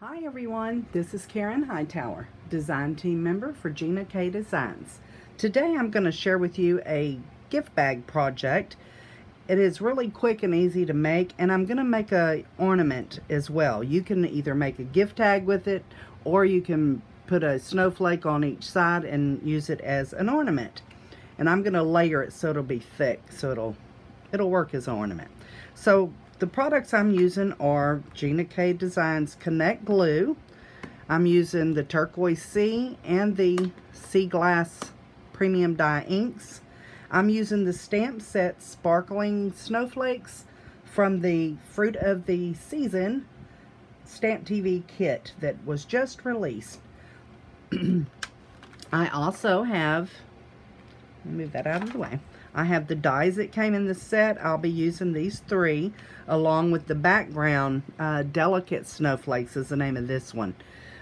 Hi everyone, this is Karen Hightower, design team member for Gina K Designs. Today I'm going to share with you a gift bag project. It is really quick and easy to make and I'm going to make a ornament as well. You can either make a gift tag with it or you can put a snowflake on each side and use it as an ornament. And I'm going to layer it so it'll be thick so it'll it'll work as an ornament. So the products I'm using are Gina K Designs Connect Glue. I'm using the Turquoise Sea and the Sea Glass Premium Dye Inks. I'm using the Stamp Set Sparkling Snowflakes from the Fruit of the Season Stamp TV kit that was just released. I also have, move that out of the way. I have the dies that came in the set. I'll be using these three along with the background. Uh, Delicate Snowflakes is the name of this one.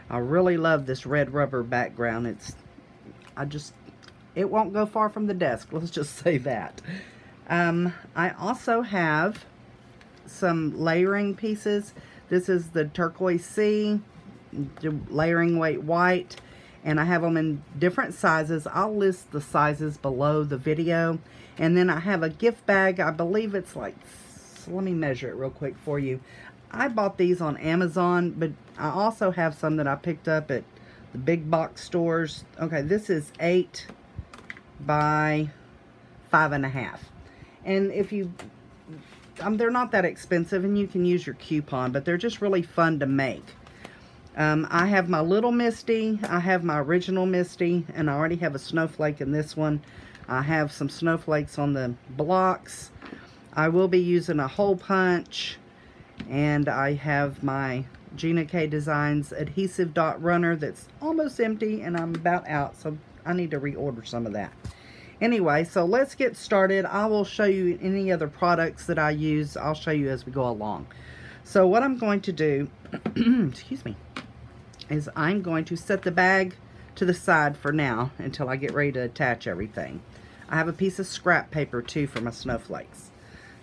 I really love this red rubber background. It's, I just, it won't go far from the desk. Let's just say that. Um, I also have some layering pieces. This is the Turquoise Sea, layering weight white and I have them in different sizes. I'll list the sizes below the video. And then I have a gift bag. I believe it's like, let me measure it real quick for you. I bought these on Amazon, but I also have some that I picked up at the big box stores. Okay, this is eight by five and a half. And if you, um, they're not that expensive and you can use your coupon, but they're just really fun to make. Um, I have my little MISTI, I have my original MISTI, and I already have a snowflake in this one. I have some snowflakes on the blocks. I will be using a hole punch, and I have my Gina K Designs adhesive dot runner that's almost empty, and I'm about out, so I need to reorder some of that. Anyway, so let's get started. I will show you any other products that I use. I'll show you as we go along. So what I'm going to do, excuse me, is I'm going to set the bag to the side for now until I get ready to attach everything. I have a piece of scrap paper too for my snowflakes.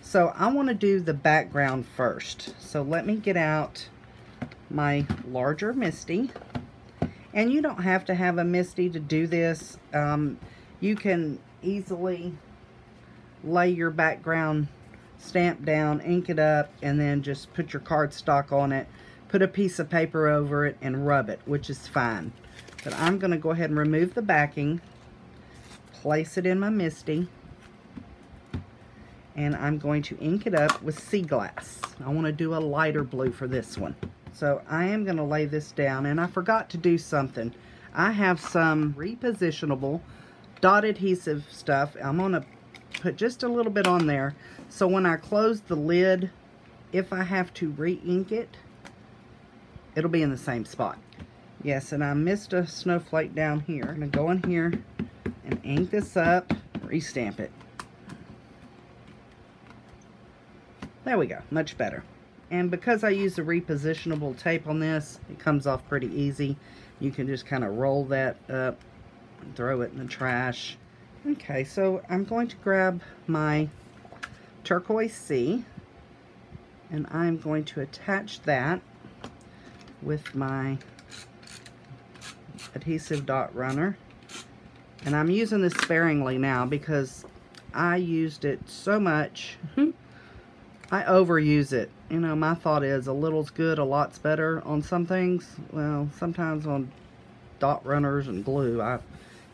So I want to do the background first. So let me get out my larger MISTI. And you don't have to have a MISTI to do this. Um, you can easily lay your background stamp down, ink it up, and then just put your cardstock on it put a piece of paper over it and rub it, which is fine. But I'm going to go ahead and remove the backing, place it in my MISTI, and I'm going to ink it up with sea glass. I want to do a lighter blue for this one. So I am going to lay this down, and I forgot to do something. I have some repositionable dot adhesive stuff. I'm going to put just a little bit on there, so when I close the lid, if I have to re-ink it, it'll be in the same spot. Yes, and I missed a snowflake down here. I'm going to go in here and ink this up, restamp it. There we go, much better. And because I use the repositionable tape on this, it comes off pretty easy. You can just kind of roll that up, throw it in the trash. Okay, so I'm going to grab my turquoise sea, and I'm going to attach that with my adhesive dot runner. And I'm using this sparingly now because I used it so much. Mm-hmm. I overuse it. You know, my thought is a little's good, a lot's better on some things. Well, sometimes on dot runners and glue, I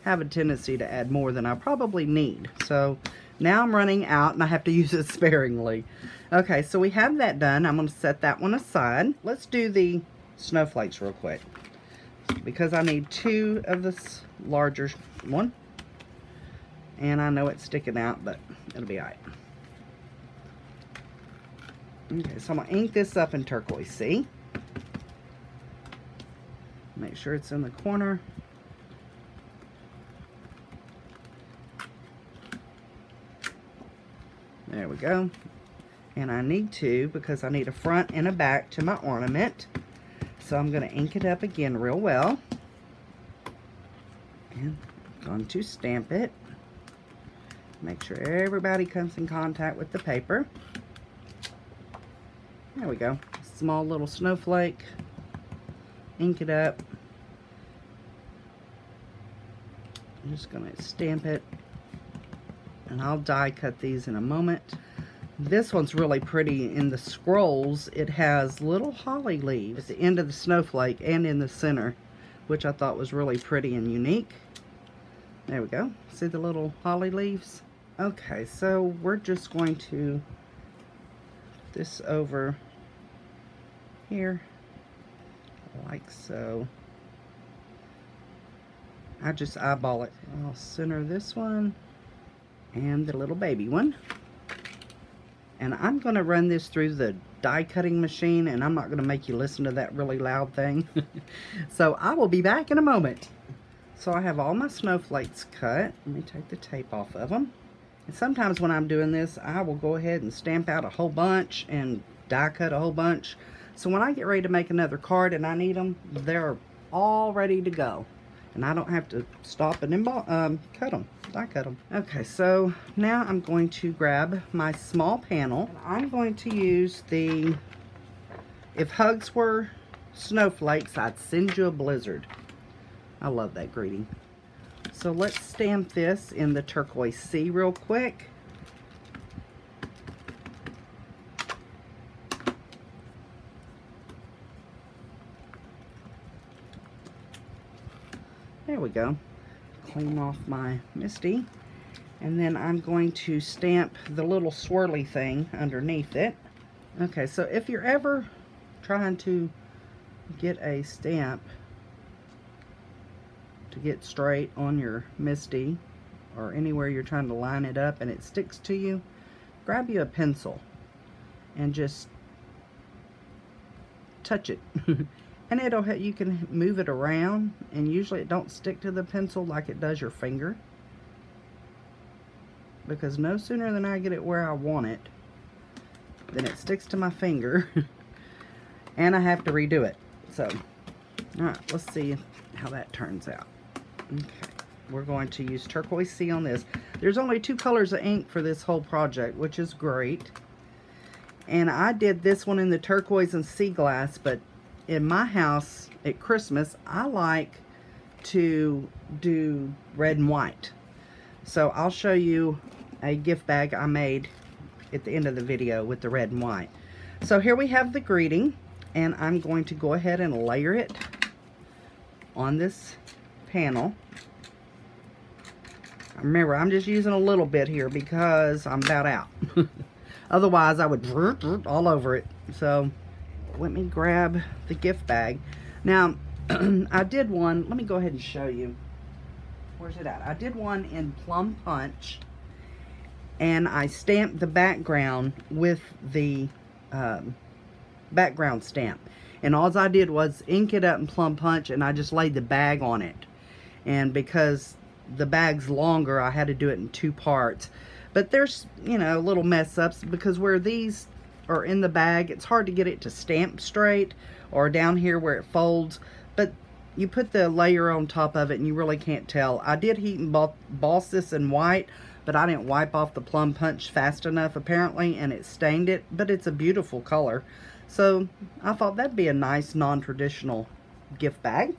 have a tendency to add more than I probably need. So now I'm running out and I have to use it sparingly. Okay, so we have that done. I'm going to set that one aside. Let's do the snowflakes real quick. Because I need two of this larger one. And I know it's sticking out but it'll be alright. Okay so I'm gonna ink this up in turquoise sea? Make sure it's in the corner. There we go. And I need to because I need a front and a back to my ornament so I'm going to ink it up again real well. And I'm going to stamp it. Make sure everybody comes in contact with the paper. There we go. Small little snowflake. ink it up. I'm just going to stamp it and I'll die cut these in a moment. This one's really pretty. In the scrolls, it has little holly leaves at the end of the snowflake and in the center, which I thought was really pretty and unique. There we go. See the little holly leaves? Okay, so we're just going to this over here like so. I just eyeball it. I'll center this one and the little baby one. And I'm going to run this through the die cutting machine and I'm not going to make you listen to that really loud thing. so I will be back in a moment. So I have all my snowflakes cut. Let me take the tape off of them. And sometimes when I'm doing this, I will go ahead and stamp out a whole bunch and die cut a whole bunch. So when I get ready to make another card and I need them, they're all ready to go and I don't have to stop and um, cut them, I cut them. Okay, so now I'm going to grab my small panel. I'm going to use the, if hugs were snowflakes, I'd send you a blizzard. I love that greeting. So let's stamp this in the turquoise sea real quick. Go. Clean off my MISTI. And then I'm going to stamp the little swirly thing underneath it. Okay, so if you're ever trying to get a stamp to get straight on your MISTI or anywhere you're trying to line it up and it sticks to you, grab you a pencil and just touch it. and it'll help. you can move it around and usually it don't stick to the pencil like it does your finger. Because no sooner than I get it where I want it then it sticks to my finger. And I have to redo it. So alright let's see how that turns out. Okay we're going to use turquoise sea on this. There's only two colors of ink for this whole project which is great. And I did this one in the turquoise and sea glass but in my house at Christmas, I like to do red and white. So I'll show you a gift bag I made at the end of the video with the red and white. So here we have the greeting and I'm going to go ahead and layer it on this panel. Remember, I'm just using a little bit here because I'm about out. Otherwise, I would all over it. So let me grab the gift bag. Now, I did one, let me go ahead and show you. Where's it at? I did one in Plum Punch, and I stamped the background with the um, background stamp. And all I did was ink it up in Plum Punch, and I just laid the bag on it. And because the bag's longer, I had to do it in two parts. But there's, you know, little mess ups because where these or in the bag. It's hard to get it to stamp straight or down here where it folds. But you put the layer on top of it and you really can't tell. I did heat and boss this in white, but I didn't wipe off the plum punch fast enough apparently and it stained it. But it's a beautiful color. So I thought that'd be a nice non-traditional gift bag.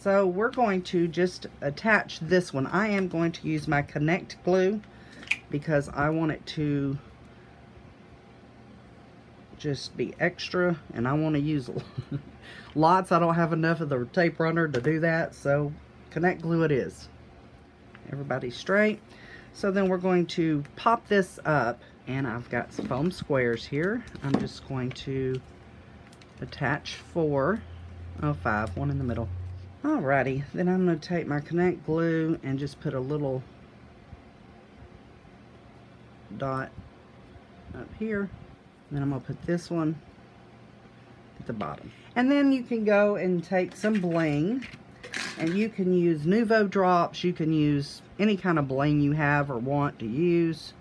So we're going to just attach this one. I am going to use my Connect glue because I want it to just be extra and I want to use lots. I don't have enough of the tape runner to do that so connect glue it is. Everybody straight. So then we're going to pop this up and I've got foam squares here. I'm just going to attach four, oh five, one in the middle. Alrighty, then I'm going to take my connect glue and just put a little dot up here then I'm going to put this one at the bottom. And then you can go and take some bling and you can use Nuvo drops. You can use any kind of bling you have or want to use.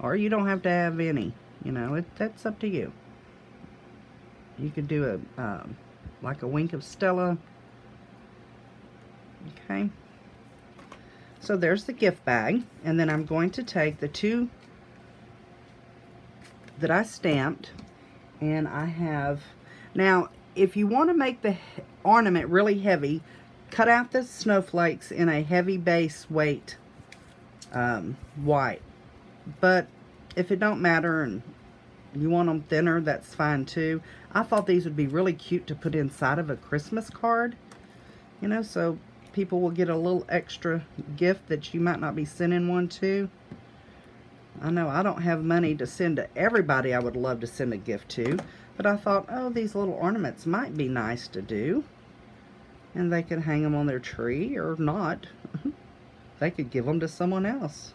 Or you don't have to have any. You know, it, that's up to you. You could do a, um, like a wink of Stella. Okay. So there's the gift bag. And then I'm going to take the two that I stamped and I have now if you want to make the ornament really heavy, cut out the snowflakes in a heavy base weight um, white. But if it don't matter and you want them thinner, that's fine too. I thought these would be really cute to put inside of a Christmas card. You know, so people will get a little extra gift that you might not be sending one to. I know I don't have money to send to everybody I would love to send a gift to. But I thought, oh, these little ornaments might be nice to do. And they could hang them on their tree or not. they could give them to someone else.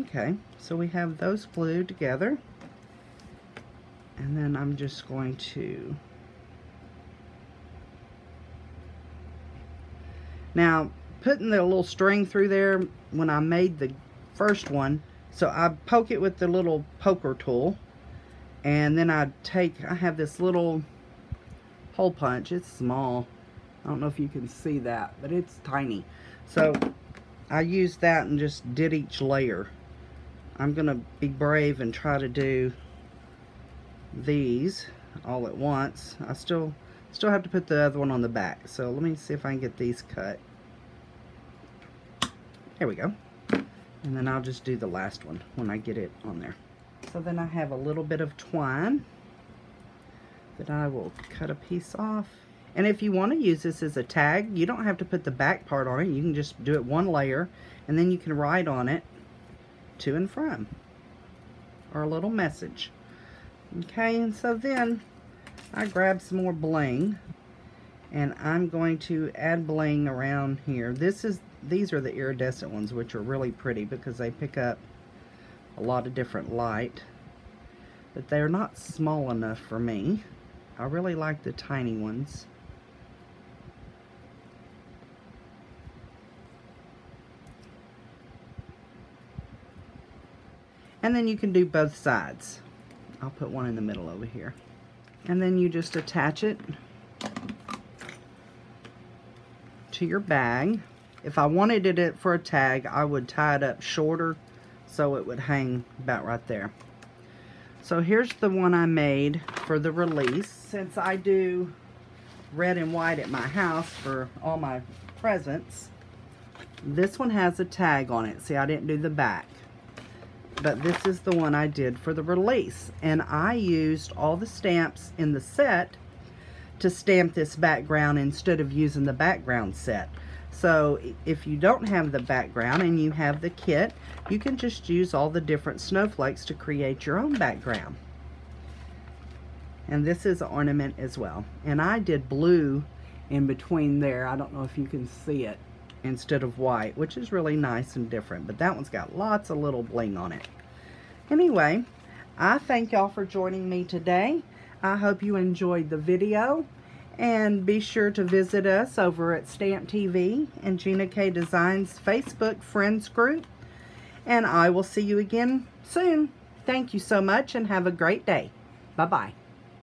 Okay, so we have those glued together. And then I'm just going to... Now, putting the little string through there, when I made the first one, so I poke it with the little poker tool. And then I take, I have this little hole punch. It's small. I don't know if you can see that, but it's tiny. So I used that and just did each layer. I'm going to be brave and try to do these all at once. I still still have to put the other one on the back. So let me see if I can get these cut. There we go. And then I'll just do the last one when I get it on there. So then I have a little bit of twine that I will cut a piece off. And if you want to use this as a tag, you don't have to put the back part on it. You can just do it one layer and then you can write on it to and from or a little message okay and so then I grab some more bling and I'm going to add bling around here this is these are the iridescent ones which are really pretty because they pick up a lot of different light but they're not small enough for me I really like the tiny ones And then you can do both sides. I'll put one in the middle over here. And then you just attach it to your bag. If I wanted it for a tag, I would tie it up shorter so it would hang about right there. So here's the one I made for the release. Since I do red and white at my house for all my presents, this one has a tag on it. See, I didn't do the back but this is the one I did for the release. And I used all the stamps in the set to stamp this background instead of using the background set. So if you don't have the background and you have the kit, you can just use all the different snowflakes to create your own background. And this is an ornament as well. And I did blue in between there. I don't know if you can see it instead of white, which is really nice and different. But that one's got lots of little bling on it. Anyway, I thank y'all for joining me today. I hope you enjoyed the video. And be sure to visit us over at Stamp TV and Gina K Designs Facebook Friends Group. And I will see you again soon. Thank you so much and have a great day. Bye-bye.